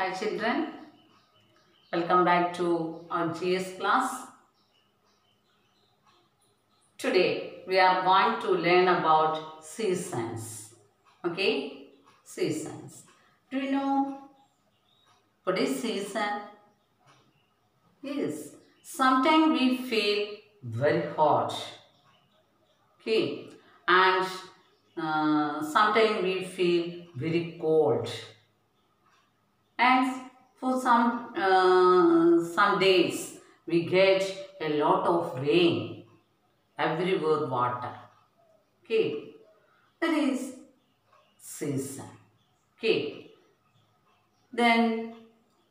Hi children, welcome back to our GS class. Today we are going to learn about seasons. Okay, seasons. Do you know what is season? Yes, sometimes we feel very hot. Okay, and uh, sometimes we feel very cold and for some uh, some days we get a lot of rain. Everywhere water. Okay. That is season. Okay. Then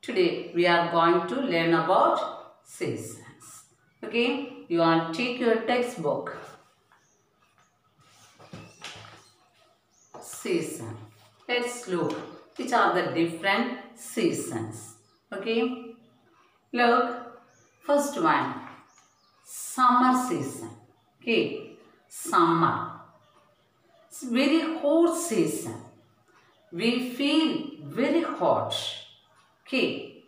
today we are going to learn about seasons. Okay. You to take your textbook. Season. Let's look which are the different seasons. Okay. Look, first one, summer season. Okay, summer. It's very hot season. We feel very hot. Okay.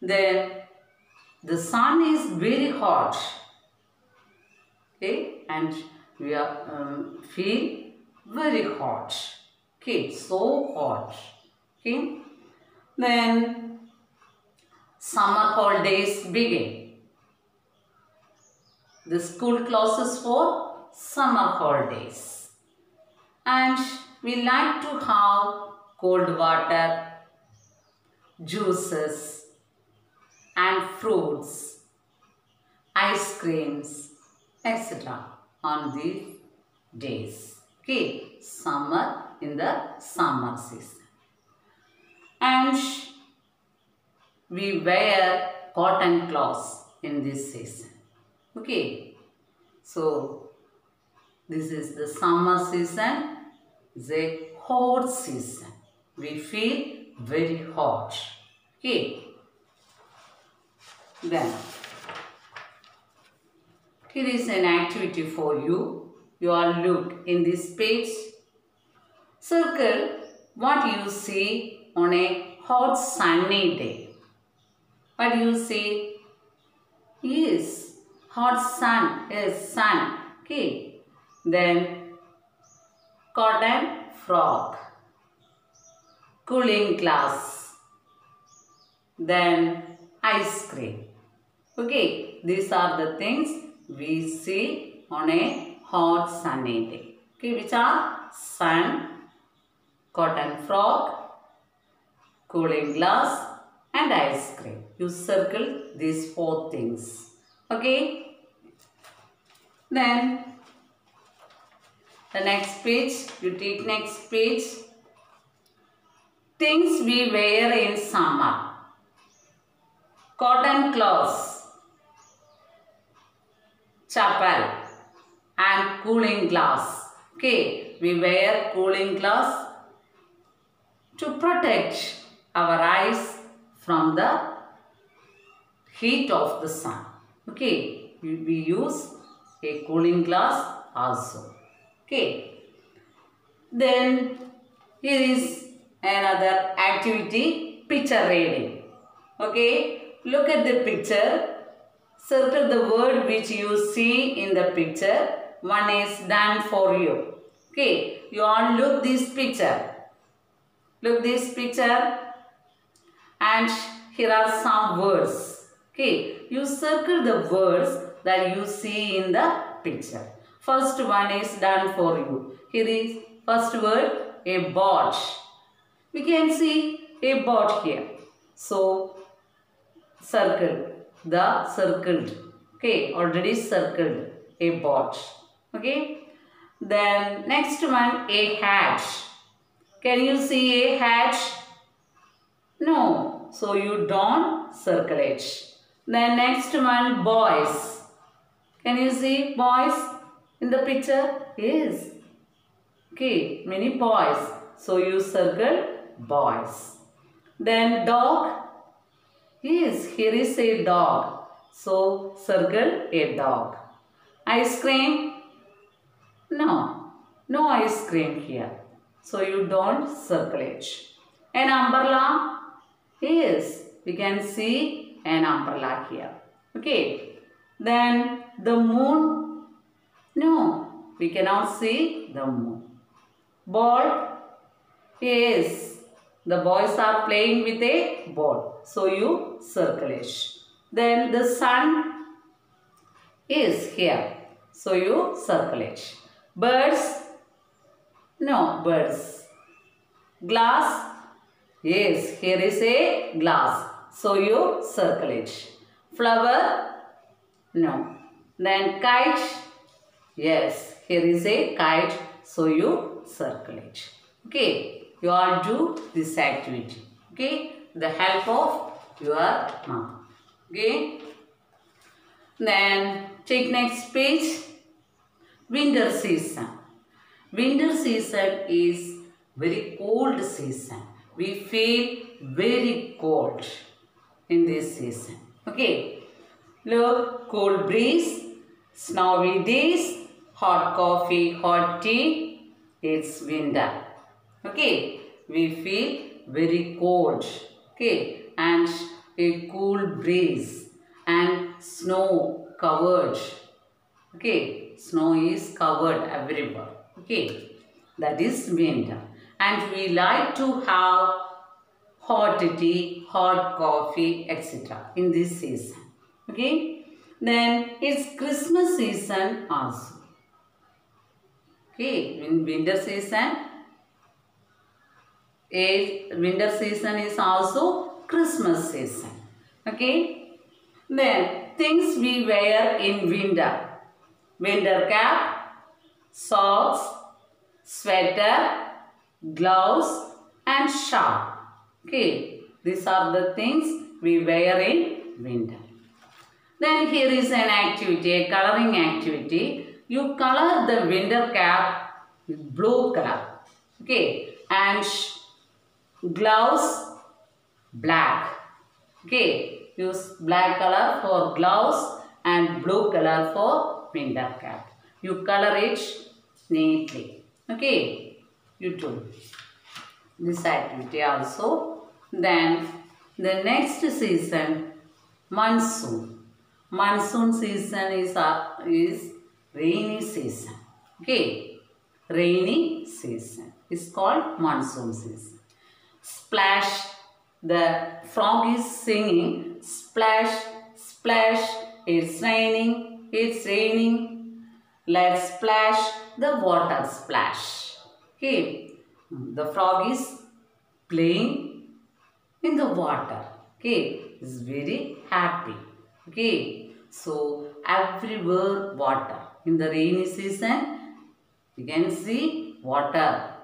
Then the sun is very hot. Okay, and we are um, feel very hot. Okay, so hot. Okay. Then summer holidays begin. The school closes for summer holidays. And we like to have cold water, juices and fruits, ice creams, etc. on these days. Okay, summer in the summer season. And we wear cotton clothes in this season. Okay, so this is the summer season. A hot season. We feel very hot. Okay. Then here is an activity for you. You all look in this page. Circle what you see on a hot sunny day. What you see? Yes, hot sun is sun. Okay. Then cotton frog. cooling glass, then ice cream. Okay, these are the things we see on a hot sunny day. Okay, which are sun, cotton frock, cooling glass and ice cream. You circle these four things. Okay. Then the next page, you take next page. Things we wear in summer. Cotton clothes, chappal and cooling glass. Okay, we wear cooling glass to protect our eyes from the heat of the sun. Okay, we, use a cooling glass also. Okay, then here is another activity picture reading. Okay, look at the picture. Circle the word which you see in the picture. One is done for you. Okay, you all look this picture. Look this picture and here are some words. Okay, you circle the words that you see in the picture. First one is done for you. Here is first word a boat. We can see a boat here. So circle the circled. Okay, already circled a boat. Okay. Then next one a hat. Can you see a hat? No. So you don't circle it. Then next one boys. Can you see boys in the picture? Yes. Okay, many boys. So you circle boys. Then dog. Yes, here is a dog. So circle a dog. Ice cream. No, no ice cream here. So you don't circle it. An umbrella. Yes, we can see an umbrella here. Okay. Then the moon. No, we cannot see the moon. Ball. Yes, the boys are playing with a ball. So you circle it. Then the sun is here. So you circle it. Birds. No, birds. Glass. Yes, here is a glass. So you circle it. Flower. No. Then kite. Yes, here is a kite. So you circle it. Okay, you all do this activity. Okay, the help of your mom. Okay. Then take next page. Winter season. Winter season is very cold season. We feel very cold in this season. Okay. Look, cold breeze, snowy days, hot coffee, hot tea. It's winter. Okay. We feel very cold. Okay. And a cool breeze and snow covered. Okay. Snow is covered everywhere. Okay. That is winter. And we like to have hot tea, hot coffee, etc. in this season. Okay. Then it's Christmas season also. Okay. In winter season, a winter season is also Christmas season. Okay. Then things we wear in winter. Winter cap, socks, sweater, gloves and shawl. Okay. These are the things we wear in winter. Then here is an activity, a coloring activity. You color the winter cap with blue color. Okay. And gloves black. Okay. Use black color for gloves and blue color for winter cap. You color it neatly. Okay. You do this activity also. Then the next season monsoon. Monsoon season is, uh, is rainy season. Okay. Rainy season is called monsoon season. Splash. The frog is singing. Splash, splash. It's raining. It's raining. Let's splash the water splash. Okay. The frog is playing in the water. Okay. Is very happy. Okay. So everywhere water. In the rainy season, you can see water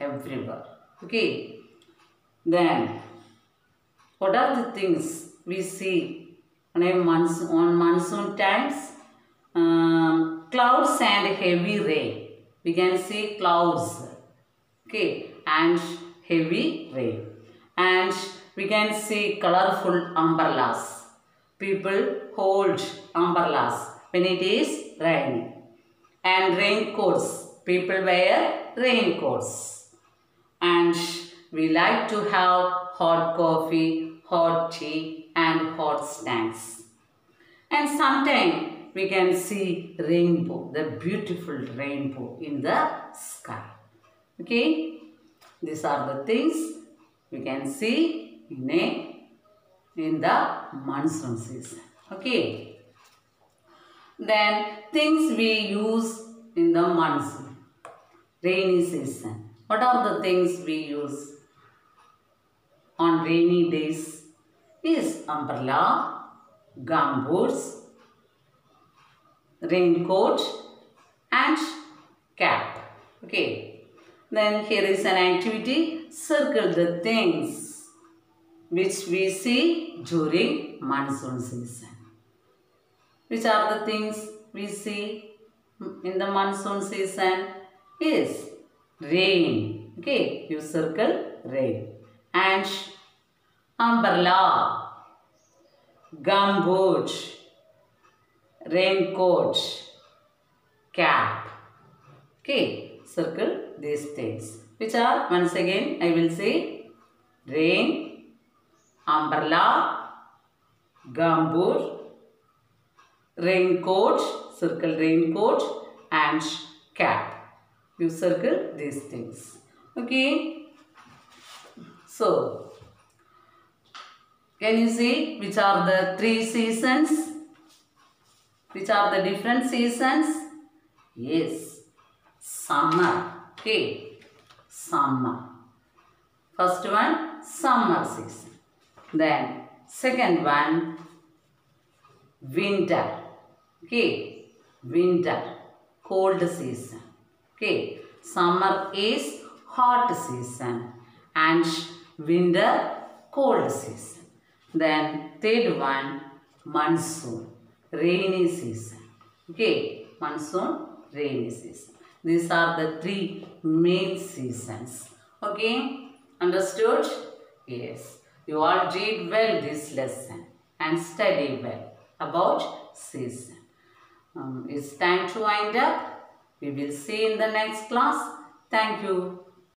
everywhere. Okay. Then, what are the things we see on, monsoon, on monsoon times? Um, clouds and heavy rain. We can see clouds. Okay. And heavy rain. And we can see colorful umbrellas. People hold umbrellas when it is raining. And raincoats. People wear raincoats. And we like to have hot coffee, hot tea and hot snacks. And sometimes we can see rainbow, the beautiful rainbow in the sky. Okay. These are the things we can see in a in the monsoon season. Okay. Then things we use in the monsoon, rainy season. What are the things we use on rainy days? Is umbrella, gumboots, raincoat and cap. Okay. Then here is an activity. Circle the things which we see during monsoon season. Which are the things we see in the monsoon season? Is rain. Okay, you circle rain. And umbrella, gumboot, raincoat, cap. Okay, circle these things. Which are, once again, I will say rain, umbrella, gumboot, raincoat, circle raincoat and cap. You circle these things. Okay. So, can you see which are the three seasons? Which are the different seasons? Yes. Summer. Okay. Summer. First one, summer season. Then, second one, winter. Okay. Winter. Cold season. Okay. Summer is hot season and winter cold season. Then third one monsoon rainy season. Okay, monsoon rainy season. These are the three main seasons. Okay, understood? Yes. You all did well this lesson and study well about season. Um, it's time to wind up. We will see in the next class. Thank you.